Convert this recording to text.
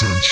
Attention.